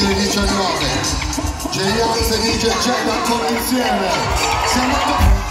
2019 Gerion Fenice e Geda ancora insieme siamo tornati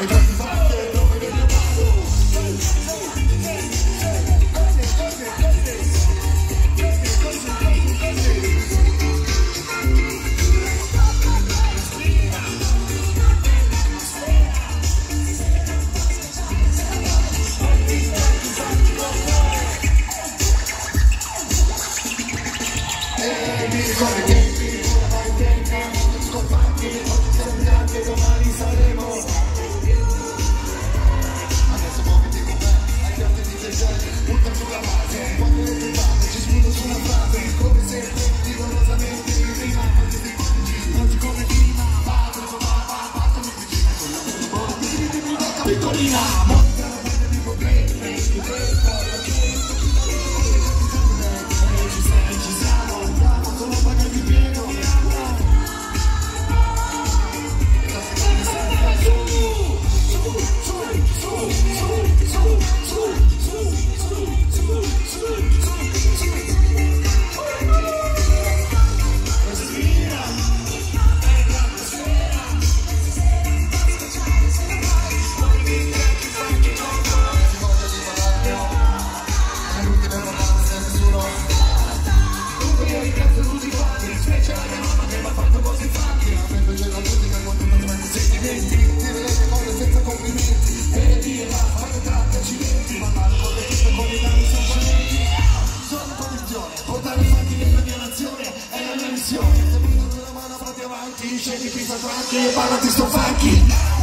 Everybody's gonna get accidenti Dire le senza complimenti Per dire la facoltà di accidenti Ma con le chiedo con i danni sono valenti Sono in condizione Portare i fatti nella mia nazione È la mia missione Se mi date una mano fate avanti Scendi pisa tranchi E parlati sto facchi